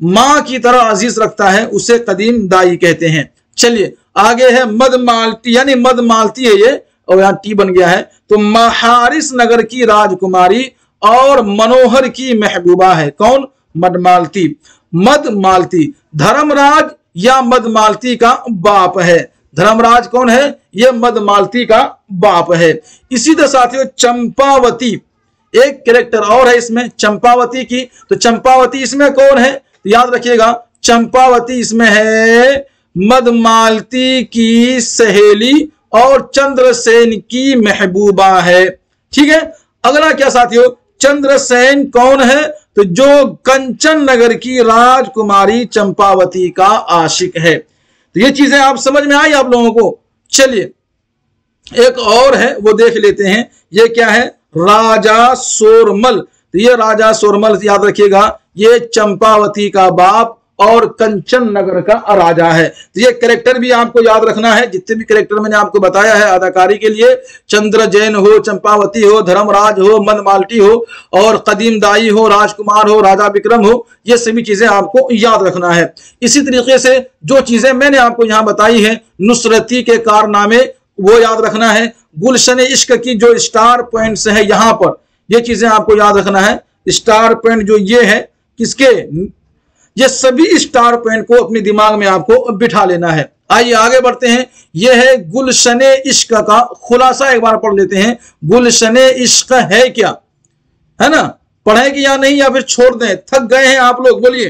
माँ की तरह अज़ीज़ रखता है। उसे कदीम दाई कहते हैं। चलिए, आगे है मद मालती यानी मद मालती है ये, और यहाँ टी बन गया है तो महारिस नगर की राजकुमारी और मनोहर की महबूबा है। कौन? मदमालती। मद मालती धर्मराज या मदमालती का बाप है। धर्मराज कौन है? यह मदमालती का बाप है। इसी तरह साथियों, चंपावती, एक कैरेक्टर और है इसमें, चंपावती की। तो चंपावती इसमें कौन है? तो याद रखिएगा, चंपावती इसमें है मदमालती की सहेली और चंद्रसेन की महबूबा है। ठीक है? अगला क्या साथियों? चंद्रसेन कौन है? तो जो कंचन नगर की राजकुमारी चंपावती का आशिक है। तो ये चीज़ें आप समझ में आई आप लोगों को? चलिए, एक और है, वो देख लेते हैं। ये क्या है? राजा सोरमल। तो ये राजा सोरमल याद रखिएगा, ये चंपावती का बाप और कंचन नगर का राजा है। तो ये करेक्टर भी आपको याद रखना है। जितने भी करेक्टर मैंने आपको बताया है अदाकारी के लिए, चंद्र जैन हो, चंपावती हो, धर्मराज हो मनमाल्टी हो, और कदीम दाई हो, राजकुमार हो, राजा विक्रम हो, ये सभी चीज़ें आपको याद रखना है। इसी तरीके से जो चीज़ें मैंने आपको यहाँ बताई है, नुसरती के कारनामे, वो याद रखना है। गुलशन इश्क की जो स्टार पॉइंट्स है यहाँ पर, ये चीज़ें आपको याद रखना है। स्टार पॉइंट जो ये है, किसके? ये सभी स्टार पॉइंट को अपने दिमाग में आपको बिठा लेना है। आइए आगे बढ़ते हैं। यह है गुलशन इश्क का खुलासा, एक बार पढ़ लेते हैं। गुलशन इश्क है क्या? है ना? पढ़ेंगे या नहीं, या फिर छोड़ दें? थक गए हैं आप लोग, बोलिए।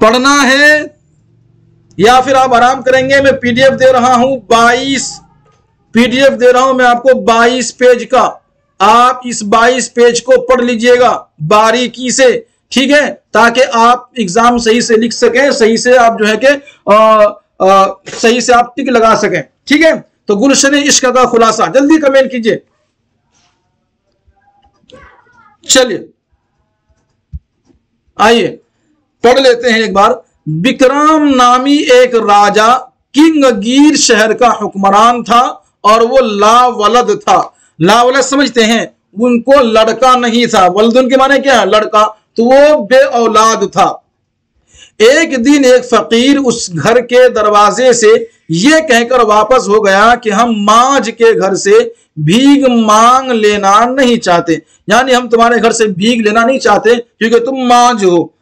पढ़ना है, या फिर आप आराम करेंगे? मैं पीडीएफ दे रहा हूँ 22 पीडीएफ दे रहा हूँ मैं आपको 22 पेज का। आप इस 22 पेज को पढ़ लीजिएगा बारीकी से। ठीक है? ताकि आप एग्ज़ाम सही से लिख सकें, सही से आप जो है कि सही से आप टिक लगा सकें। ठीक है? तो गुलशन इश्क का खुलासा। जल्दी कमेंट कीजिए। चलिए। आइए। पढ़ लेते हैं एक बार। विक्रम नामी एक राजा किंगगीर शहर का हुक्मरान था और वो लावलद था। लावलद समझते हैं, उनको लड़का नहीं था। वलदुन के माने क्या है? लड़का। तो वो बे औलाद था। एक दिन एक फकीर उस घर के दरवाजे से ये कहकर वापस हो गया कि हम माज के घर से भीग मांग लेना नहीं चाहते। यानी हम तुम्हारे घर से भीग लेना नहीं चाहते, क्योंकि तुम माज हो।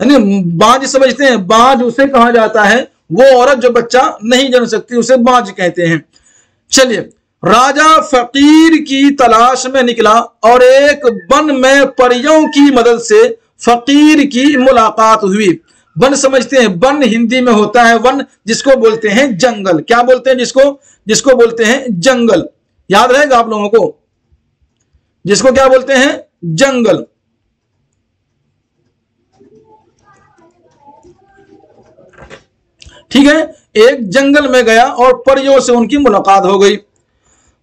यानी बाज समझते हैं, बाज उसे कहा जाता है, वो औरत जो बच्चा नहीं जन सकती, उसे बाज कहते हैं। चलिए राजा फकीर की तलाश में निकला और एक वन में परियों की मदद से फकीर की मुलाकात हुई। वन समझते हैं, वन हिंदी में होता है वन, जिसको बोलते हैं जंगल। क्या बोलते हैं जिसको? जिसको बोलते हैं जंगल। याद रहेगा आप लोगों को? जिसको क्या बोलते हैं? जंगल। ठीक है? एक जंगल में गया और परियों से उनकी मुलाकात हो गई।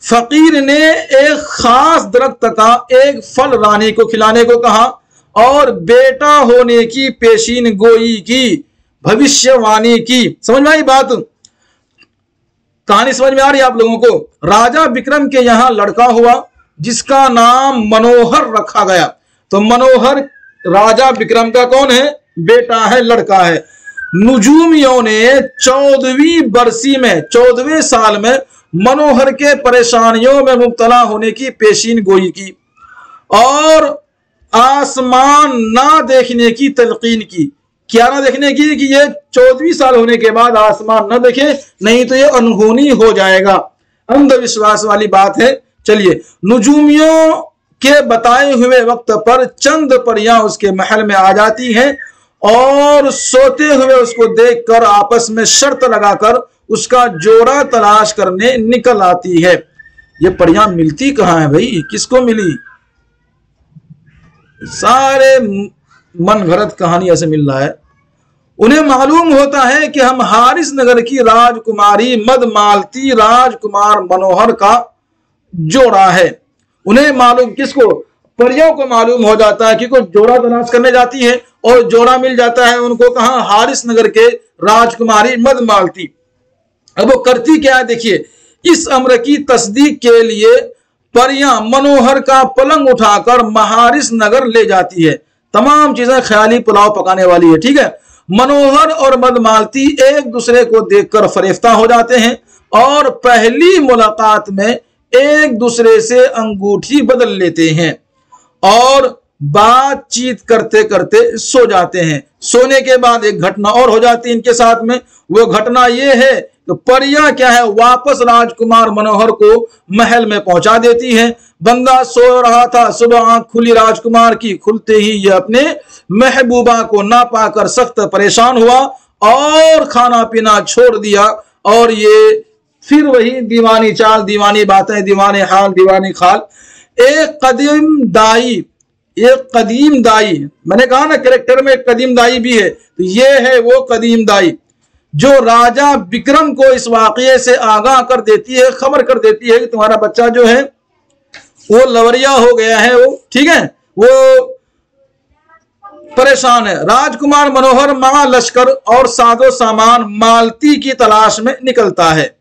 फकीर ने एक खास दरख्त का, एक फल रानी को खिलाने को कहा और बेटा होने की पेशीन गोई की, भविष्यवाणी की। समझ में आई बात? कहानी समझ में आ रही आप लोगों को? राजा विक्रम के यहाँ लड़का हुआ, जिसका नाम मनोहर रखा गया। तो मनोहर राजा विक्रम का कौन है? बेटा है, लड़का है। नुजूमियों ने चौदहवीं बरसी में, चौदहवें साल में मनोहर के परेशानियों में मुबतला होने की पेशीन गोई की और आसमान ना देखने की तलकीन की। क्या ना देखने की? कि ये चौदहवीं साल होने के बाद आसमान ना देखे, नहीं तो ये अनहोनी हो जाएगा। अंधविश्वास वाली बात है। चलिए, नुजूमियों के बताए हुए वक्त पर चंद परियाँ उसके महल में आ जाती हैं और सोते हुए उसको देखकर आपस में शर्त लगाकर उसका जोड़ा तलाश करने निकल आती है। ये परियाँ मिलती कहाँ है भाई? किसको मिली? सारे मन घरत कहानी ऐसे मिल रहा है। उन्हें मालूम होता है कि हम हारिस नगर की राजकुमारी मदमालती राजकुमार मनोहर का जोड़ा है। उन्हें मालूम, किसको? परियों को मालूम हो जाता है कि जोड़ा तलाश करने जाती है और जोड़ा मिल जाता है उनको कहा? हारिस नगर के राजकुमारी मदमालती। अब वो करती क्या है देखिए, इस अम्र की तस्दीक के लिए परियाँ मनोहर का पलंग उठाकर महारिस नगर ले जाती है। तमाम चीज़ें ख्याली पुलाव पकाने वाली है, ठीक है? मनोहर और मदमालती एक दूसरे को देखकर फरेफ्ता हो जाते हैं और पहली मुलाकात में एक दूसरे से अंगूठी बदल लेते हैं और बातचीत करते करते सो जाते हैं। सोने के बाद एक घटना और हो जाती है इनके साथ में। वो घटना ये है तो परिया क्या है? वापस राजकुमार मनोहर को महल में पहुँचा देती है। बंदा सो रहा था। सुबह आँख खुली राजकुमार की। खुलते ही यह अपने महबूबा को ना पाकर सख्त परेशान हुआ और खाना पीना छोड़ दिया और ये फिर वही दीवानी चाल, दीवानी बातें, दीवाने हाल, दीवानी खाल। एक कदीम दाई, एक कदीम दाई। मैंने कहा ना कैरेक्टर में एक कदीम दाई भी है। तो ये है वो कदीम दाई। जो राजा विक्रम को इस वाक्य से आगाह कर देती है, खबर कर देती है कि तुम्हारा बच्चा जो है, वो लवरिया हो गया है, वो, ठीक है? वो परेशान है। राजकुमार मनोहर महा लश्कर और सादो सामान मालती की तलाश में निकलता है।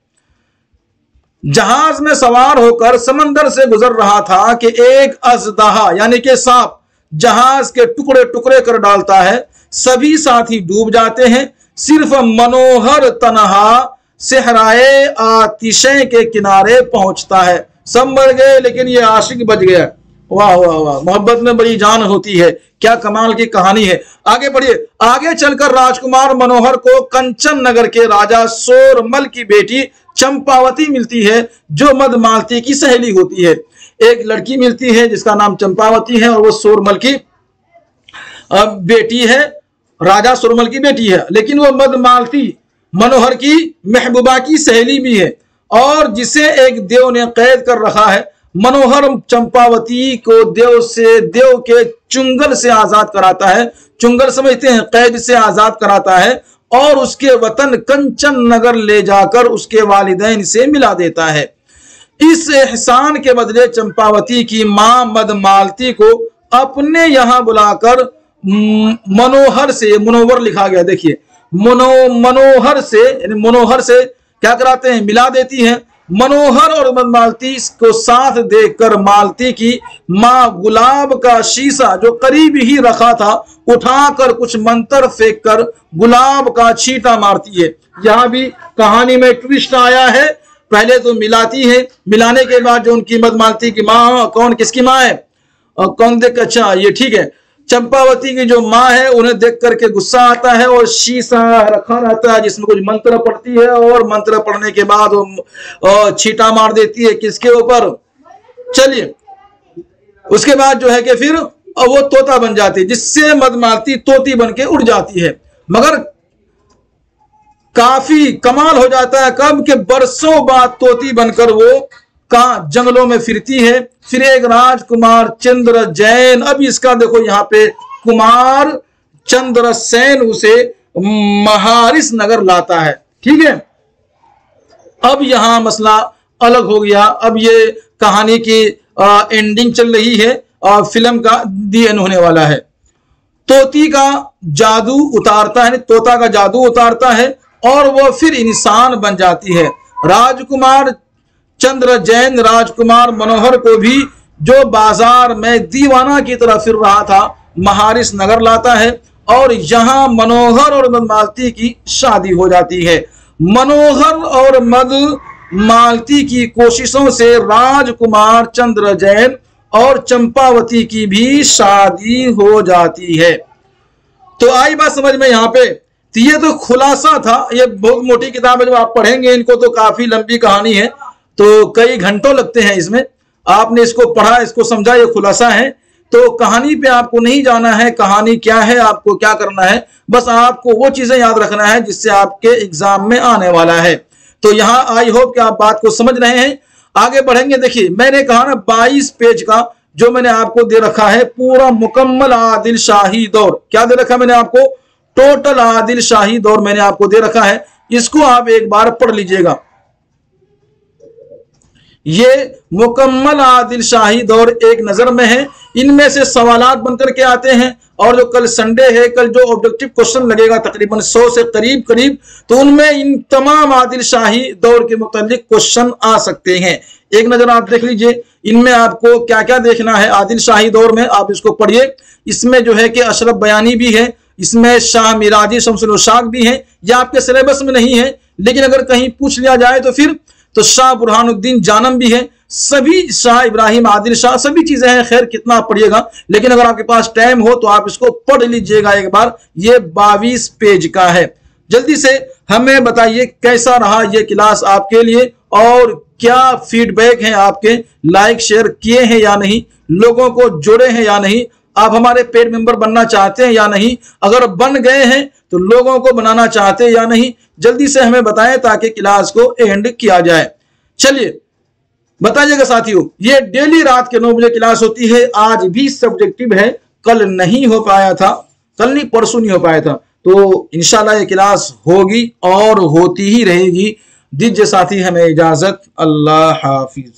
जहाज़ में सवार होकर समंदर से गुजर रहा था कि एक अजदहा, यानी कि सांप, जहाज़ के टुकड़े टुकड़े कर डालता है। सभी साथी डूब जाते हैं सिर्फ़ मनोहर तनहा सेहराए आतिशे के किनारे पहुँचता है। सब मर गए, लेकिन ये आशिक बच गया। वाह वाह वाह। मोहब्बत में बड़ी जान होती है। क्या कमाल की कहानी है। आगे बढ़िए। आगे चलकर राजकुमार मनोहर को कंचन नगर के राजा सोरमल की बेटी चंपावती मिलती है, जो मदमालती की सहेली होती है। एक लड़की मिलती है, जिसका नाम चंपावती है, और वो सोरमल की बेटी है। राजा सुरमल की बेटी है, लेकिन वो मदमालती मनोहर की, महबूबा की सहेली भी है। और जिसे एक देव ने कैद कर रखा है, मनोहर चंपावती को देव से, देव के चुंगल से आज़ाद कराता है। चुंगल समझते हैं, कैद से आज़ाद कराता है, और उसके वतन कंचन नगर ले जाकर उसके वालिदैन से मिला देता है। इस एहसान के बदले चंपावती की माँ मदमालती को अपने यहाँ बुलाकर मनोहर से मनोवर लिखा गया, देखिए। मनो, मनोहर से, यानी मनोहर से क्या कराते हैं? मिला देती हैं। मनोहर और मदमालती को साथ देखकर मालती की माँ गुलाब का शीशा जो करीब ही रखा था, उठाकर कुछ मंत्र फेंक कर गुलाब का छीटा मारती है। यहाँ भी कहानी में ट्विस्ट आया है। पहले तो मिलाती है। मिलाने के बाद जो उनकी मदमालती की माँ, कौन, किसकी माँ है? और कौन देख अच्छा ये ठीक है। चंपावती की जो माँ है, उन्हें देख करके गुस्सा आता है और शीशा रखा रहता है, जिसमें कुछ मंत्र पढ़ती है और मंत्र पढ़ने के बाद वो छीटा मार देती है किसके ऊपर? चलिए। उसके बाद जो है कि फिर वो तोता बन जाती है, जिससे मदमालती तोती बन के उड़ जाती है। मगर काफ़ी कमाल हो जाता है कब के बरसों बाद तोती बनकर वो का जंगलों में फिरती है। फिर एक राजकुमार चंद्र जैन अब इसका देखो यहाँ पे कुमार चंद्र सेन उसे महारिस नगर लाता है। ठीक है? अब यहाँ मसला अलग हो गया। अब ये कहानी की आ, एंडिंग चल रही है और फ़िल्म का दी एन होने वाला है। तोती का जादू उतारता है तोता का जादू उतारता है और वह फिर इंसान बन जाती है। राजकुमार चंद्र, जैन, राजकुमार, मनोहर को भी जो बाज़ार में दीवाना की तरह फिर रहा था, महारिस नगर लाता है और यहाँ मनोहर और मद मालती की शादी हो जाती है। मनोहर और मद मालती की कोशिशों से राजकुमार, चंद्र, जैन और चंपावती की भी शादी हो जाती है। तो आई बात समझ में यहाँ पे तो ये तो खुलासा था, ये बहुत मोटी किताब है, जो आप पढ़ेंगे, इनको तो काफ़ी लंबी कहानी है। तो कई घंटों लगते हैं इसमें। आपने इसको पढ़ा, इसको समझा, ये खुलासा है। तो कहानी पे आपको नहीं जाना है, कहानी क्या है, आपको क्या करना है, बस आपको वो चीज़ें याद रखना है जिससे आपके एग्ज़ाम में आने वाला है। तो यहाँ आई होप कि आप बात को समझ रहे हैं। आगे बढ़ेंगे, देखिए, मैंने कहा ना 22 पेज का जो मैंने आपको दे रखा है, पूरा मुकम्मल आदिल शाही दौर। क्या दे रखा मैंने आपको? टोटल आदिल शाही दौर मैंने आपको दे रखा है। इसको आप एक बार पढ़ लीजिएगा। ये मुकम्मल आदिल शाही दौर एक नज़र में है। इनमें से सवालात बनकर के आते हैं और जो कल संडे है, कल जो ऑब्जेक्टिव क्वेश्चन लगेगा तकरीबन 100 से करीब करीब तो उनमें इन तमाम आदिल शाही दौर के मुतालिक क्वेश्चन आ सकते हैं। एक नज़र आप देख लीजिए, इनमें आपको क्या क्या देखना है आदिल शाही दौर में, आप इसको पढ़िए। इसमें जो है कि अशरफ बयानी भी है, इसमें शाह मिराजी शमसुल भी है। यह आपके सिलेबस में नहीं है, लेकिन अगर कहीं पूछ लिया जाए तो फिर तो शाह बुरहानुद्दीन जानम भी है। सभी शाह इब्राहिम आदिल शाह, सभी चीज़ें हैं। खैर, कितना पढ़िएगा? लेकिन अगर आपके पास टाइम हो तो आप इसको पढ़ लीजिएगा एक बार। ये बाईस पेज का है। जल्दी से हमें बताइए, कैसा रहा ये क्लास आपके लिए? और क्या फीडबैक है आपके? लाइक शेयर किए हैं या नहीं? लोगों को जोड़े हैं या नहीं? आप हमारे पेड मेंबर बनना चाहते हैं या नहीं? अगर बन गए हैं तो लोगों को बनाना चाहते हैं या नहीं? जल्दी से हमें बताएँ ताकि क्लास को एंड किया जाए। चलिए, बताइएगा साथियों, ये डेली रात के नौ बजे क्लास होती है। आज भी सब्जेक्टिव है। कल नहीं हो पाया था। कल नहीं, परसों नहीं हो पाया था। तो इनशाला ये क्लास होगी और होती ही रहेगी। दीजिए साथी, हमें इजाज़त। अल्लाह हाफिज।